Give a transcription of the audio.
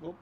Well,